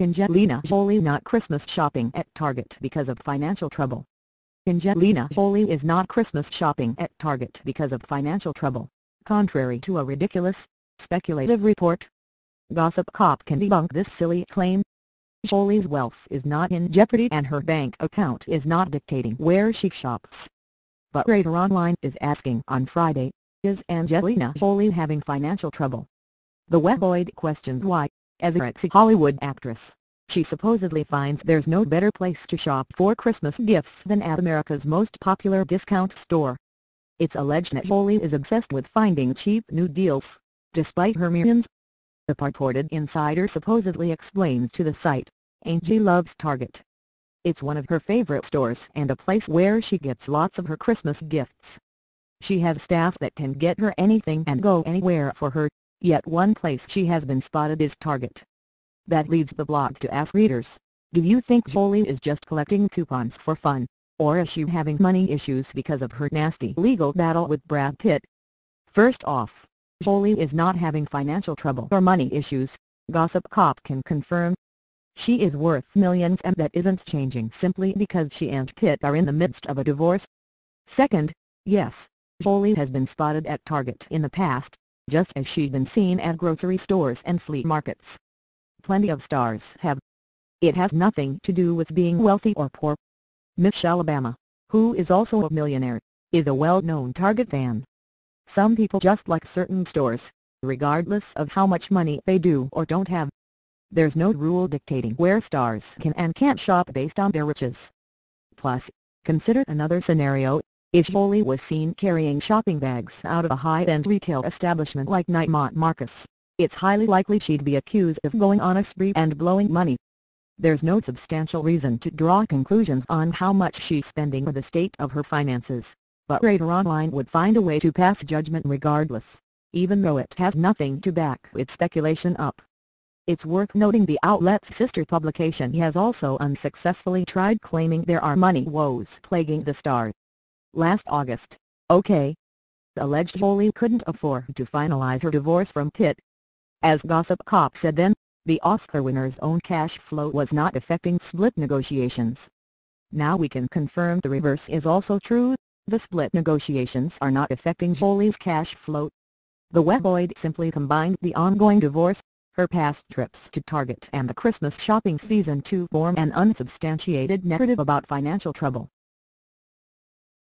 Angelina Jolie not Christmas shopping at Target because of financial trouble. Angelina Jolie is not Christmas shopping at Target because of financial trouble, contrary to a ridiculous, speculative report. Gossip Cop can debunk this silly claim. Jolie's wealth is not in jeopardy and her bank account is not dictating where she shops. But Radar Online is asking on Friday, is Angelina Jolie having financial trouble? The webloid questioned why, as a ex-Hollywood actress, she supposedly finds there's no better place to shop for Christmas gifts than at America's most popular discount store. It's alleged that Jolie is obsessed with finding cheap new deals, despite her millions. The purported insider supposedly explained to the site, Angie loves Target. It's one of her favorite stores and a place where she gets lots of her Christmas gifts. She has staff that can get her anything and go anywhere for her, Yet one place she has been spotted is Target. That leads the blog to ask readers, do you think Jolie is just collecting coupons for fun, or is she having money issues because of her nasty legal battle with Brad Pitt? First off, Jolie is not having financial trouble or money issues, Gossip Cop can confirm. She is worth millions and that isn't changing simply because she and Pitt are in the midst of a divorce. Second, yes, Jolie has been spotted at Target in the past, just as she'd been seen at grocery stores and flea markets. Plenty of stars have. It has nothing to do with being wealthy or poor. Michelle Obama, who is also a millionaire, is a well-known Target fan. Some people just like certain stores, regardless of how much money they do or don't have. There's no rule dictating where stars can and can't shop based on their riches. Plus, consider another scenario if Jolie was seen carrying shopping bags out of a high-end retail establishment like Neiman Marcus, it's highly likely she'd be accused of going on a spree and blowing money. There's no substantial reason to draw conclusions on how much she's spending or the state of her finances, but Radar Online would find a way to pass judgment regardless, even though it has nothing to back its speculation up. It's worth noting the outlet's sister publication has also unsuccessfully tried claiming there are money woes plaguing the star. Last August, OK. Alleged Jolie couldn't afford to finalize her divorce from Pitt. As Gossip Cop said then, the Oscar winner's own cash flow was not affecting split negotiations. Now we can confirm the reverse is also true, the split negotiations are not affecting Jolie's cash flow. The webloid simply combined the ongoing divorce, her past trips to Target and the Christmas shopping season to form an unsubstantiated narrative about financial trouble.